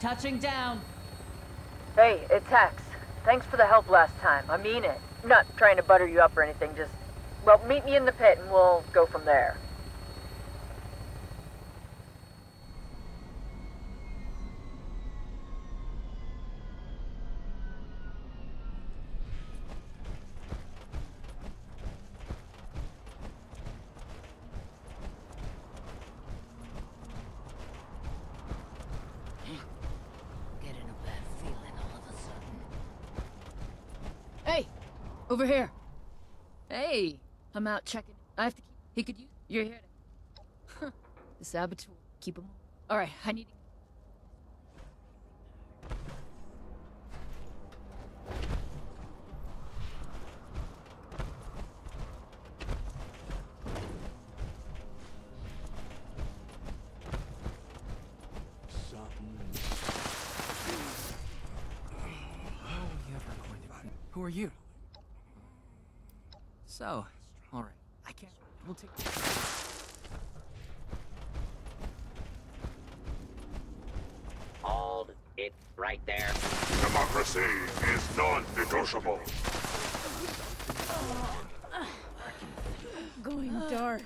Touching down. Hey, it's Hex. Thanks for the help last time. I mean it. Not trying to butter you up or anything, just... Well, meet me in the Pitt and we'll go from there. Getting a bad feeling all of a sudden. Hey, over here. Hey, I'm out checking. I have to keep. He could use. You're here to. the saboteur. Keep him. All right, I need. Who are you? So, alright. I can't. We'll take. Hold it right there. Democracy is non-negotiable. Going dark.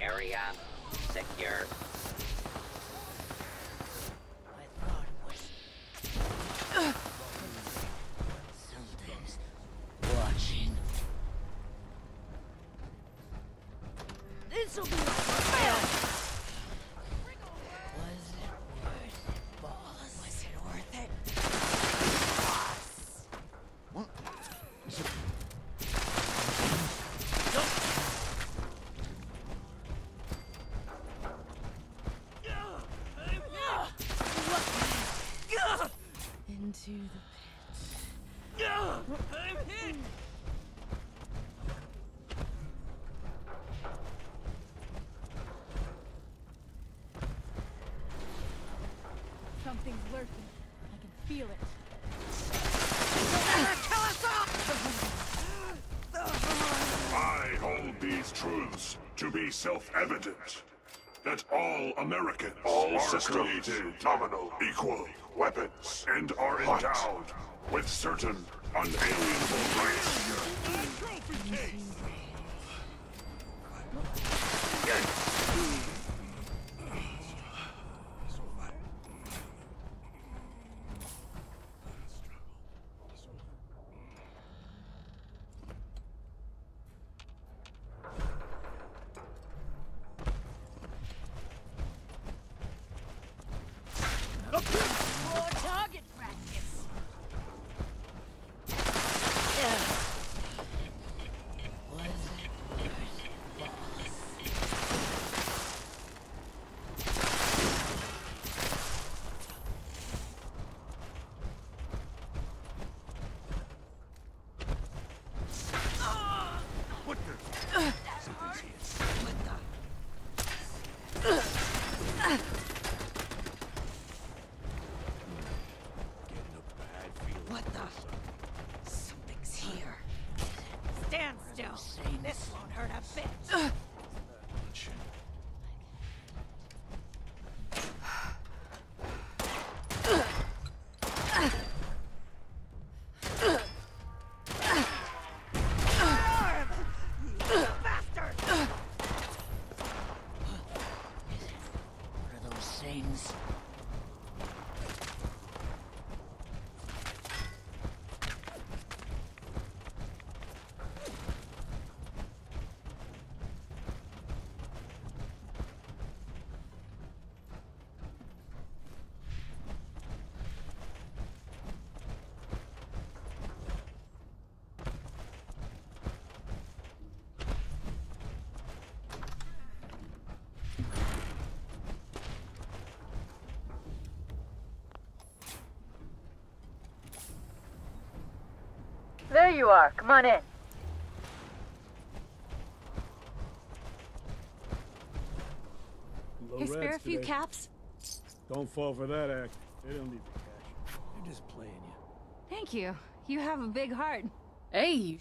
Area secure. Into the Something's lurking. I can feel it. Kill us all! I hold these truths to be self-evident. That all Americans All are systems created nominal. equal Weapons. and are What? endowed with certain unalienable rights. There you are. Come on in. Low Hey, spare a few today. caps? Don't fall for that act. They don't need the cash. They're just playing you. Thank you. You have a big heart. Hey.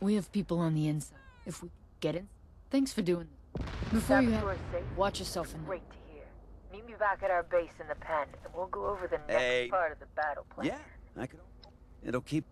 We have people on the inside. If we get in, thanks for doing this. Before you Saboteur have, watch yourself in there. Great to hear. Meet me back at our base in the pen, and we'll go over the next Hey. part of the battle plan. Yeah, I could. It'll keep.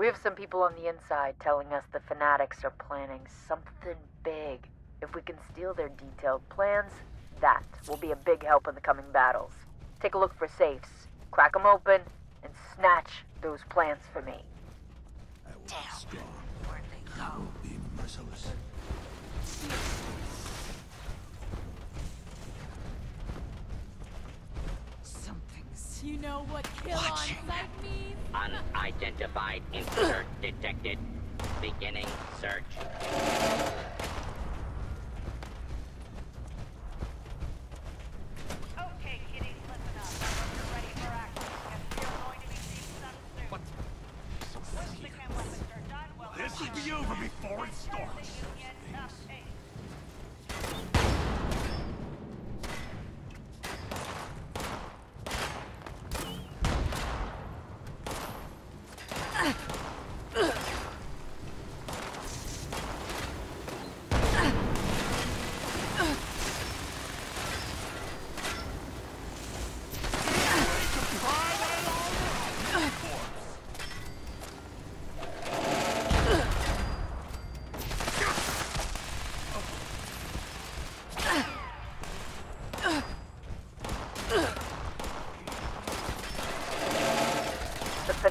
We have some people on the inside telling us the fanatics are planning something big. If we can steal their detailed plans, that will be a big help in the coming battles. Take a look for safes, crack them open, and snatch those plans for me. I will be strong. I will be merciless. You know what kill on sight means? unidentified intruder detected. Beginning search. Okay, kiddies, listen up. You're ready for action. Because you're going to be seeing some soon. What? Once the chem weapons are done, we'll This will be over before it starts. Union up eight.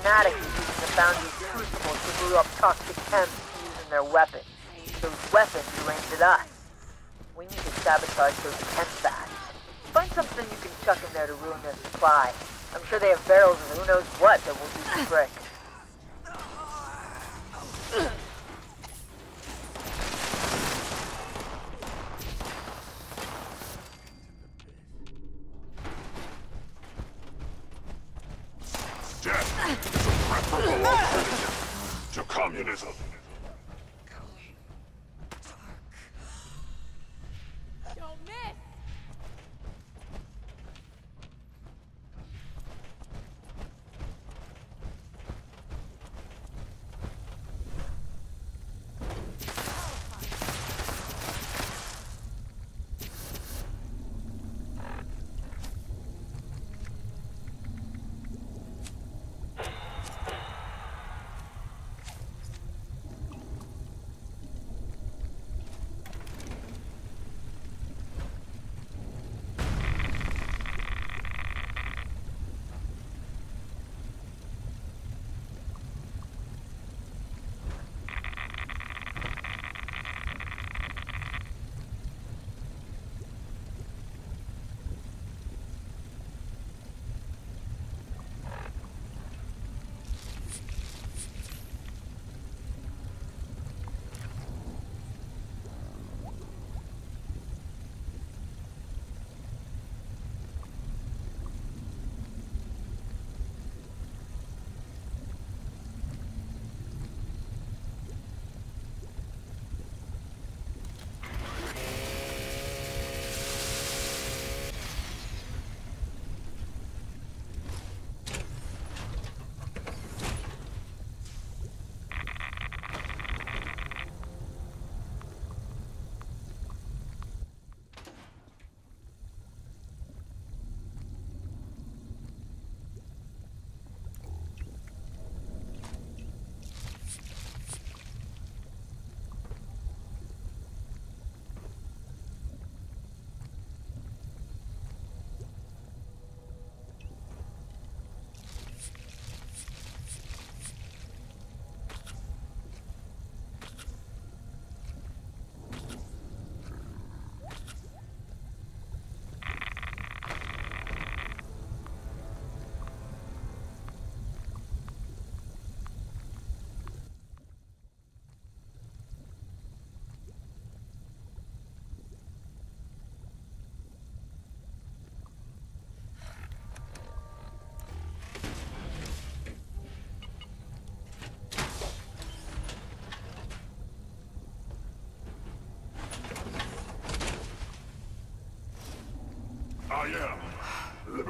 The using the Bounty's crucible to brew up toxic chems in their weapons. Those weapons are aimed at us. We need to sabotage those chem. Find something you can chuck in there to ruin their supply. I'm sure they have barrels of who knows what that will do the trick.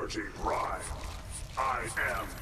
Dirty I am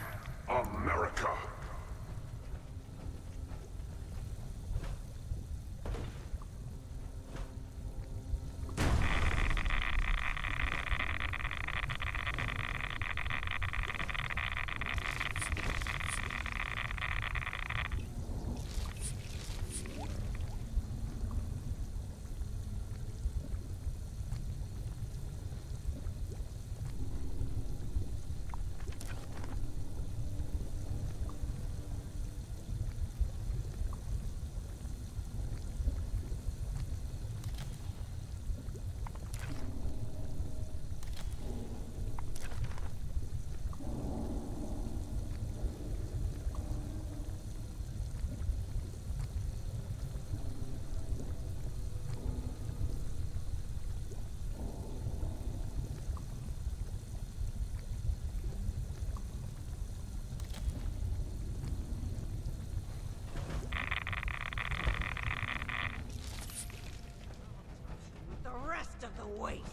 waste.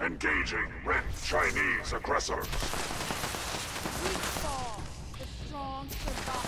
Engaging red Chinese aggressor. We fall. The strong survive.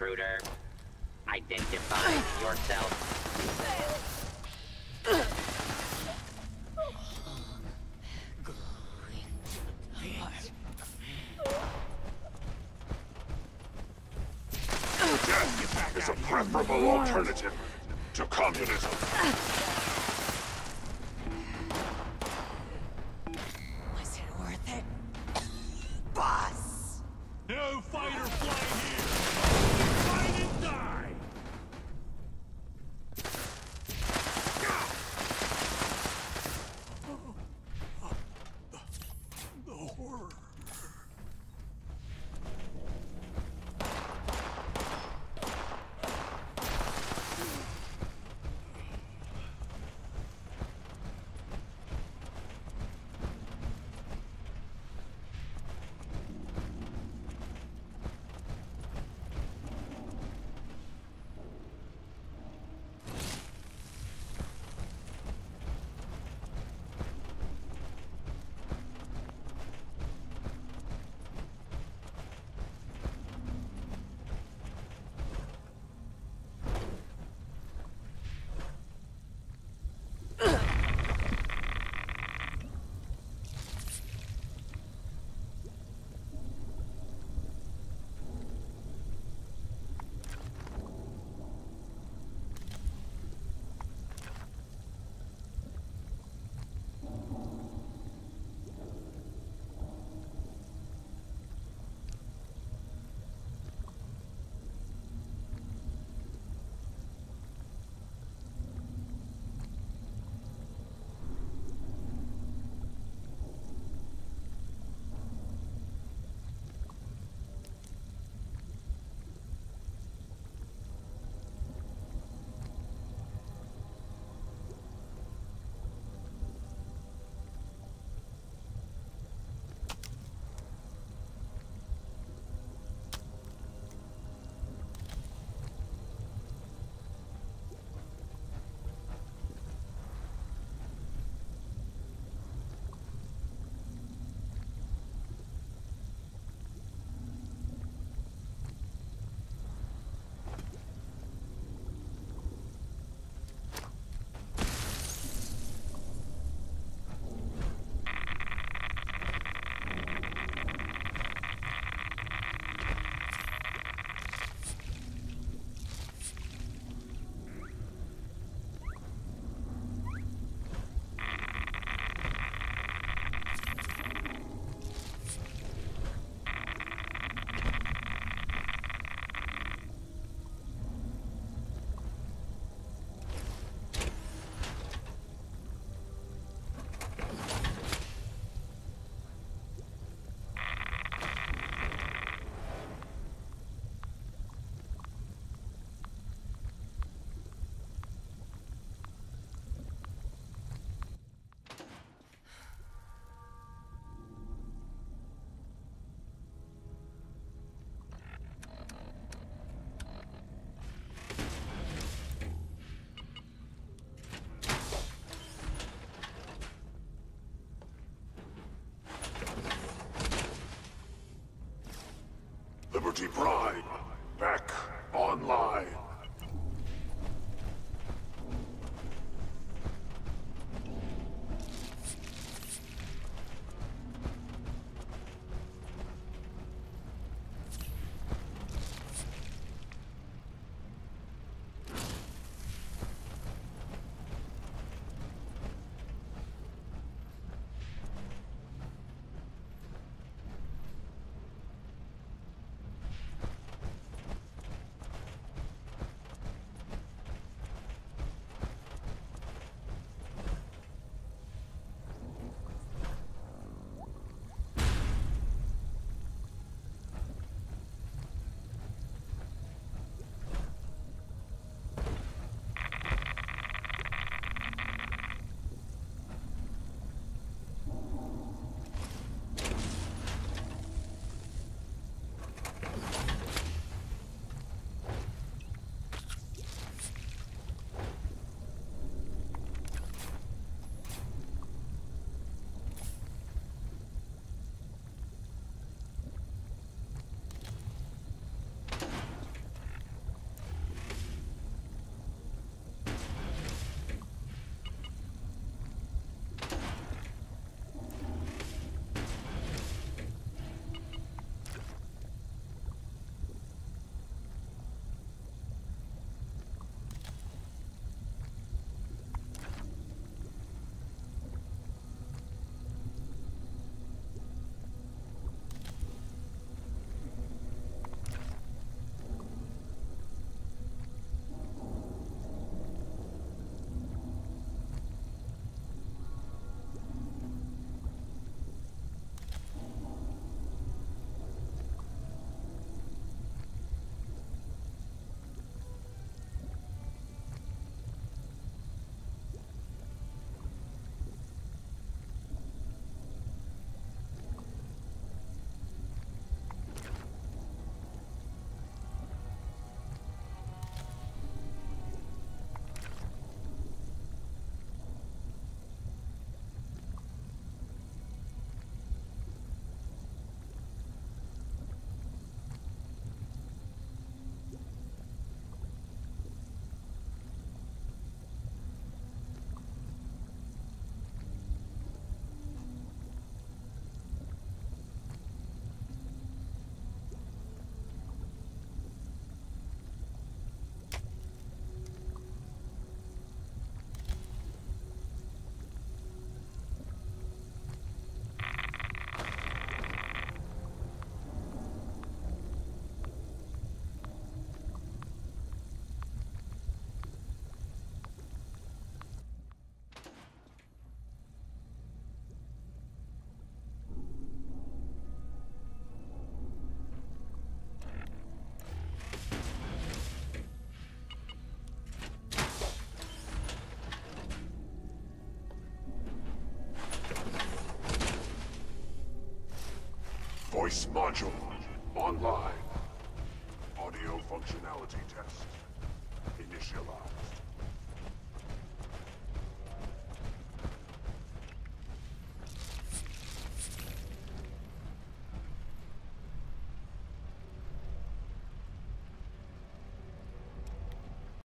Intruder, Identify yourself. Liberty Prime, back online. Voice module online. Audio functionality test initialized.